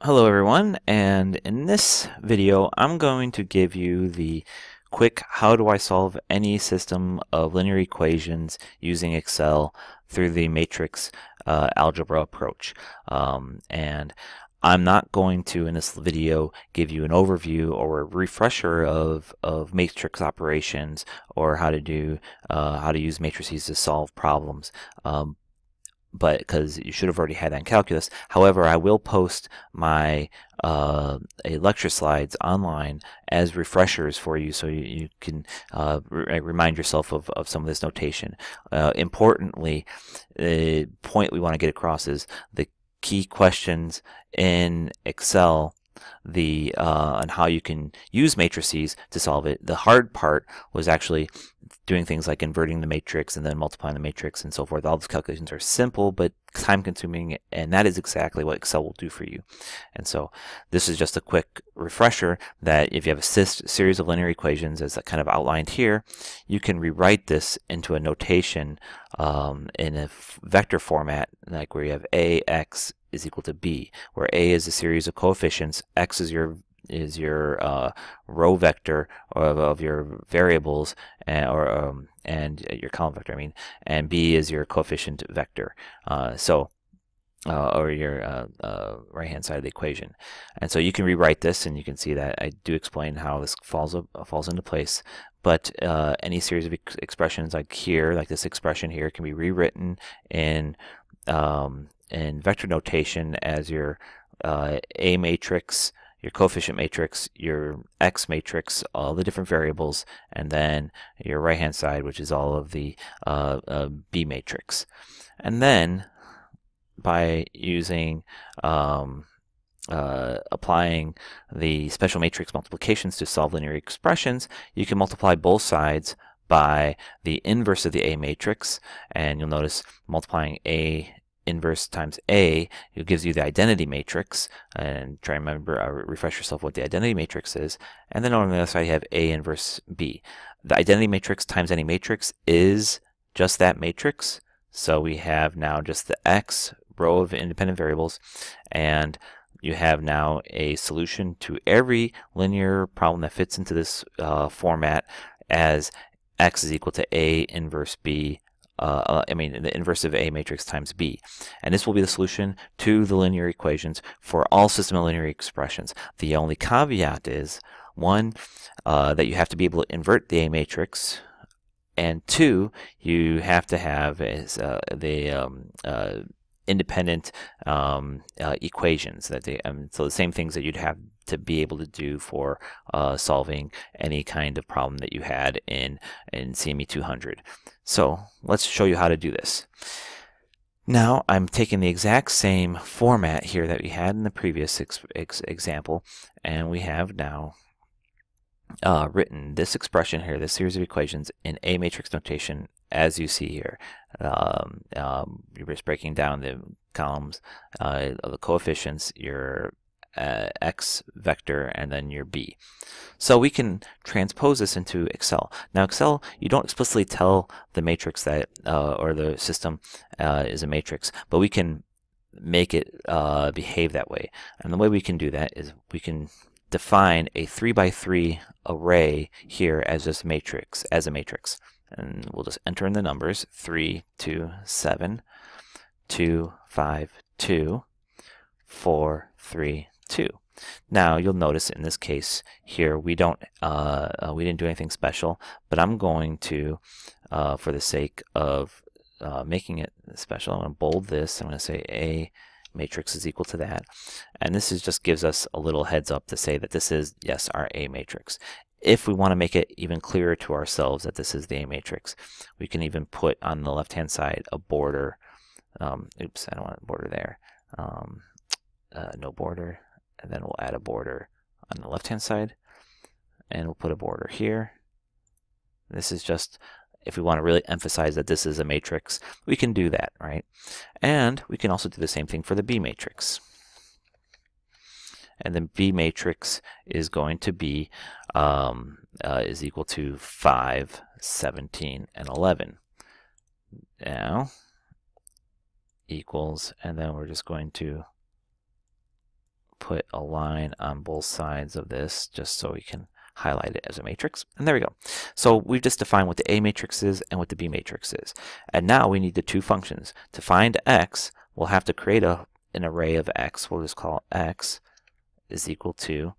Hello everyone, and in this video I'm going to give you the quick how do I solve any system of linear equations using Excel through the matrix uh, algebra approach. Um, and I'm not going to in this video give you an overview or a refresher of, of matrix operations or how to do uh, how to use matrices to solve problems. Um, but because you should have already had that in calculus. However, I will post my uh, lecture slides online as refreshers for you so you, you can uh, re remind yourself of, of some of this notation. Uh, importantly, the point we want to get across is the key questions in Excel the uh, and how you can use matrices to solve it. The hard part was actually doing things like inverting the matrix and then multiplying the matrix and so forth. All those calculations are simple but time consuming and that is exactly what Excel will do for you. And so this is just a quick refresher that if you have a series of linear equations as I kind of outlined here, you can rewrite this into a notation um, in a vector format like where you have a, x, is equal to b, where a is a series of coefficients, x is your is your uh, row vector of, of your variables and, or um, and your column vector I mean and b is your coefficient vector uh, so uh, or your uh, uh, right hand side of the equation. And so you can rewrite this and you can see that I do explain how this falls falls into place but uh, any series of ex expressions like here like this expression here can be rewritten in um, in vector notation as your uh, A matrix, your coefficient matrix, your X matrix, all the different variables, and then your right hand side, which is all of the uh, uh, B matrix. And then by using um, uh, applying the special matrix multiplications to solve linear expressions, you can multiply both sides by the inverse of the A matrix, and you'll notice multiplying A inverse times A, it gives you the identity matrix. And try to remember, uh, refresh yourself what the identity matrix is. And then on the other side, you have A inverse B. The identity matrix times any matrix is just that matrix. So we have now just the X row of independent variables. And you have now a solution to every linear problem that fits into this uh, format as x is equal to a inverse b uh, uh, I mean, the inverse of A matrix times B. And this will be the solution to the linear equations for all system of linear expressions. The only caveat is, one, uh, that you have to be able to invert the A matrix, and two, you have to have is, uh, the um, uh, independent um, uh, equations that they um, so the same things that you'd have to be able to do for uh, solving any kind of problem that you had in in CME 200 so let's show you how to do this. Now I'm taking the exact same format here that we had in the previous ex ex example and we have now uh, written this expression here, this series of equations in A matrix notation as you see here. Um, um, you're just breaking down the columns uh, of the coefficients, your uh, x vector, and then your b. So we can transpose this into Excel. Now Excel, you don't explicitly tell the matrix that, uh, or the system uh, is a matrix, but we can make it uh, behave that way. And the way we can do that is we can define a 3 by 3 array here as this matrix, as a matrix. And we'll just enter in the numbers 3, 2, 7, 2, 5, 2, 4, 3, 2. Now you'll notice in this case here we don't uh, uh, we didn't do anything special, but I'm going to, uh, for the sake of uh, making it special, I'm going to bold this. I'm going to say a matrix is equal to that. And this is just gives us a little heads up to say that this is, yes, our A matrix. If we want to make it even clearer to ourselves that this is the A matrix, we can even put on the left-hand side a border. Um, oops, I don't want a border there. Um, uh, no border. And then we'll add a border on the left-hand side. And we'll put a border here. This is just if we want to really emphasize that this is a matrix, we can do that, right? And we can also do the same thing for the B matrix. And then B matrix is going to be um, uh, is equal to 5, 17, and 11. Now, equals, and then we're just going to put a line on both sides of this just so we can highlight it as a matrix. And there we go. So we've just defined what the A matrix is and what the B matrix is. And now we need the two functions. To find X, we'll have to create a, an array of X. We'll just call X is equal to,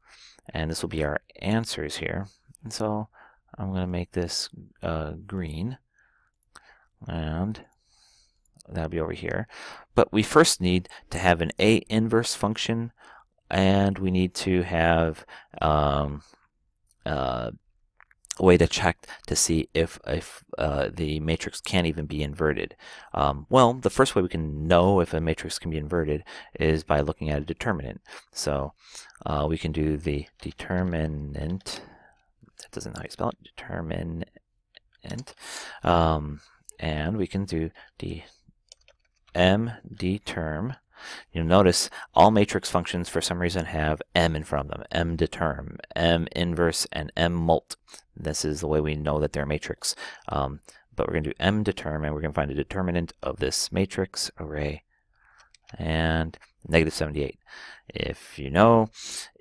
and this will be our answers here. And so I'm going to make this uh, green, and that'll be over here. But we first need to have an A inverse function, and we need to have um, uh, way to check to see if if uh, the matrix can't even be inverted. Um, well, the first way we can know if a matrix can be inverted is by looking at a determinant. So uh, we can do the determinant. That doesn't know how you spell it. Determinant, um, and we can do the m determ You'll notice all matrix functions for some reason have m in front of them, m determ, m inverse, and m mult. This is the way we know that they're a matrix. Um, but we're going to do m determ, and we're going to find a determinant of this matrix array, and negative 78. If you know,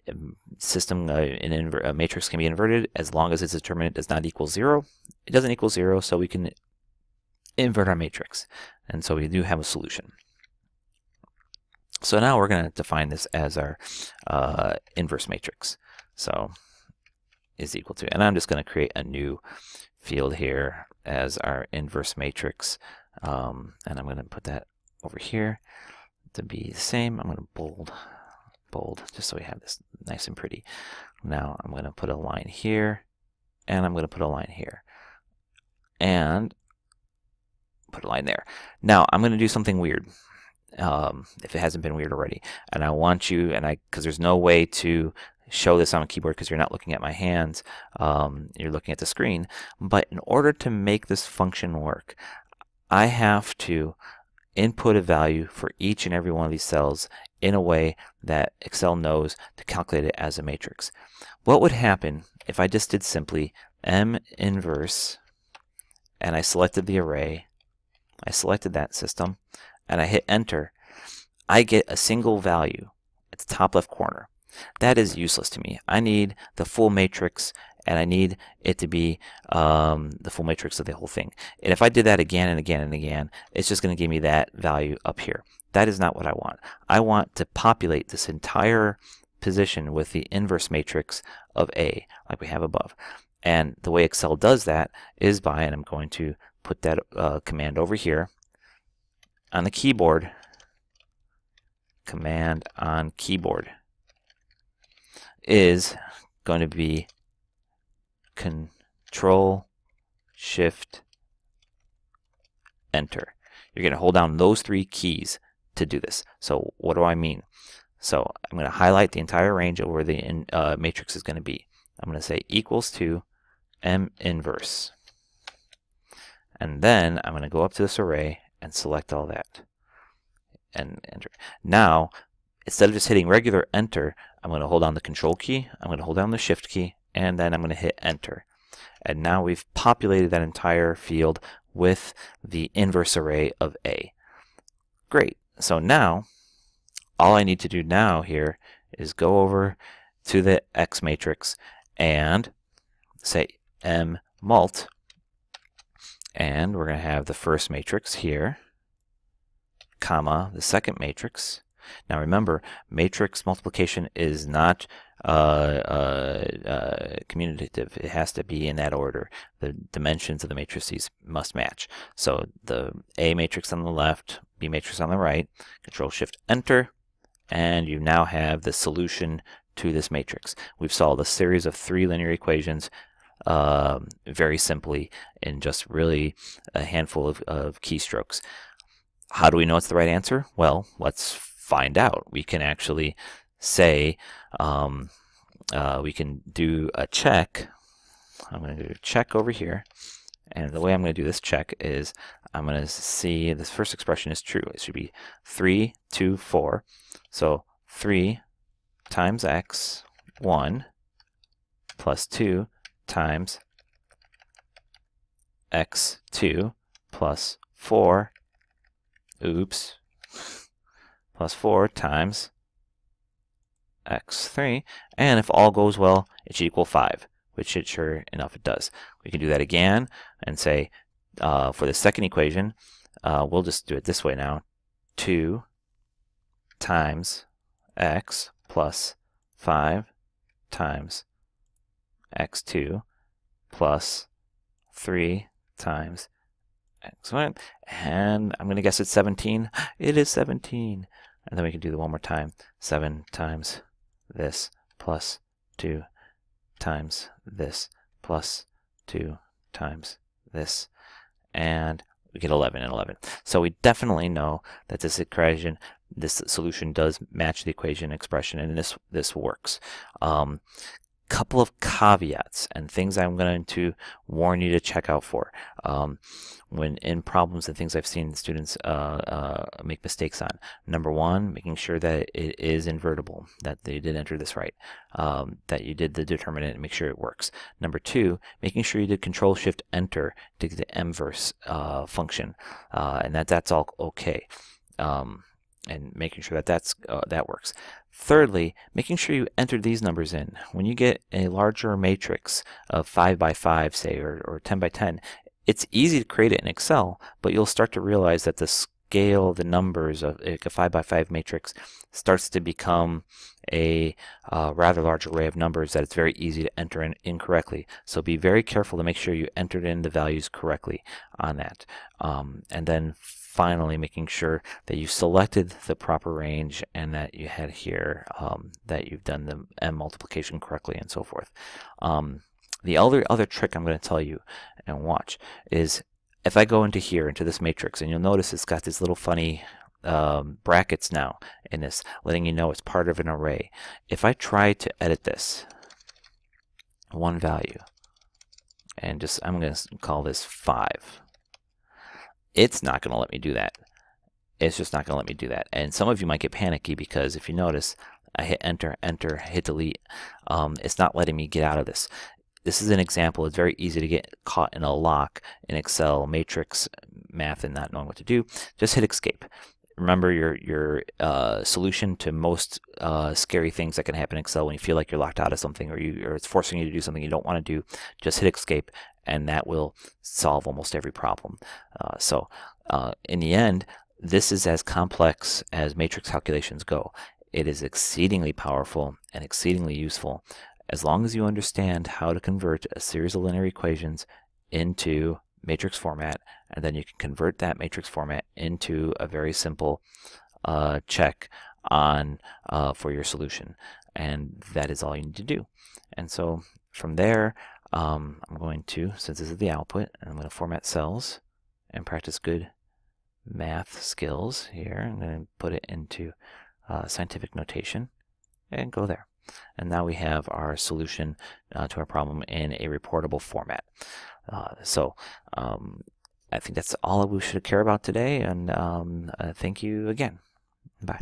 um, system uh, in a matrix can be inverted as long as its determinant does not equal 0. It doesn't equal 0, so we can invert our matrix. And so we do have a solution. So now we're going to define this as our uh, inverse matrix. So is equal to, and I'm just going to create a new field here as our inverse matrix. Um, and I'm going to put that over here to be the same. I'm going to bold, bold, just so we have this nice and pretty. Now I'm going to put a line here, and I'm going to put a line here. And put a line there. Now I'm going to do something weird um, if it hasn't been weird already. And I want you, and I, because there's no way to show this on a keyboard because you're not looking at my hands, um, you're looking at the screen. But in order to make this function work, I have to input a value for each and every one of these cells in a way that Excel knows to calculate it as a matrix. What would happen if I just did simply M inverse and I selected the array, I selected that system, and I hit enter, I get a single value at the top left corner. That is useless to me. I need the full matrix and I need it to be um, the full matrix of the whole thing. And if I did that again and again and again, it's just going to give me that value up here. That is not what I want. I want to populate this entire position with the inverse matrix of A, like we have above. And the way Excel does that is by, and I'm going to put that uh, command over here, on the keyboard, command on keyboard is going to be control shift enter. You're going to hold down those three keys to do this. So what do I mean? So I'm going to highlight the entire range of where the uh, matrix is going to be. I'm going to say equals to m inverse. And then I'm going to go up to this array and select all that and enter. Now, instead of just hitting regular enter, I'm going to hold down the control key, I'm going to hold down the shift key, and then I'm going to hit enter. And now we've populated that entire field with the inverse array of A. Great. So now, all I need to do now here is go over to the X matrix and say M mult and we're going to have the first matrix here, comma, the second matrix. Now remember, matrix multiplication is not uh, uh, uh, commutative. It has to be in that order. The dimensions of the matrices must match. So the A matrix on the left, B matrix on the right, Control Shift Enter, and you now have the solution to this matrix. We've solved a series of three linear equations um, very simply in just really a handful of, of keystrokes. How do we know it's the right answer? Well, let's find out. We can actually say, um, uh, we can do a check. I'm going to do a check over here. And the way I'm going to do this check is I'm going to see this first expression is true. It should be 3, 2, 4. So 3 times x, 1, plus 2 times x2 plus 4, oops, plus 4 times x3. And if all goes well, it should equal 5, which should sure enough it does. We can do that again and say uh, for the second equation, uh, we'll just do it this way now. 2 times x plus 5 times x2 plus 3 times x1. And I'm going to guess it's 17. It is 17. And then we can do the one more time. 7 times this plus 2 times this plus 2 times this. And we get 11 and 11. So we definitely know that this equation, this solution does match the equation expression, and this this works. Um, couple of caveats and things I'm going to warn you to check out for um, when in problems and things I've seen students uh, uh, make mistakes on. Number one, making sure that it is invertible, that they did enter this right, um, that you did the determinant and make sure it works. Number two, making sure you did Control Shift Enter to get the inverse uh, function, uh, and that that's all okay. Um, and making sure that that's, uh, that works. Thirdly, making sure you enter these numbers in. When you get a larger matrix of 5 by 5, say, or, or 10 by 10, it's easy to create it in Excel, but you'll start to realize that the scale the numbers of like a 5 by 5 matrix starts to become a uh, rather large array of numbers that it's very easy to enter in incorrectly. So be very careful to make sure you entered in the values correctly on that. Um, and then finally making sure that you selected the proper range and that you had here um, that you've done the m multiplication correctly and so forth. Um, the other other trick I'm going to tell you and watch is if I go into here into this matrix and you'll notice it's got these little funny um, brackets now in this letting you know it's part of an array. If I try to edit this one value and just I'm going to call this 5 it's not going to let me do that. It's just not going to let me do that. And some of you might get panicky because if you notice, I hit enter, enter, hit delete. Um, it's not letting me get out of this. This is an example. It's very easy to get caught in a lock in Excel, matrix, math, and not knowing what to do. Just hit escape. Remember your your uh, solution to most uh, scary things that can happen in Excel when you feel like you're locked out of something or you or it's forcing you to do something you don't want to do. Just hit escape and that will solve almost every problem. Uh, so uh, in the end, this is as complex as matrix calculations go. It is exceedingly powerful and exceedingly useful as long as you understand how to convert a series of linear equations into matrix format, and then you can convert that matrix format into a very simple uh, check on uh, for your solution. And that is all you need to do. And so from there, um, I'm going to, since this is the output, I'm going to format cells and practice good math skills here. I'm going to put it into uh, scientific notation and go there. And now we have our solution uh, to our problem in a reportable format. Uh, so um, I think that's all we should care about today. And um, uh, thank you again. Bye.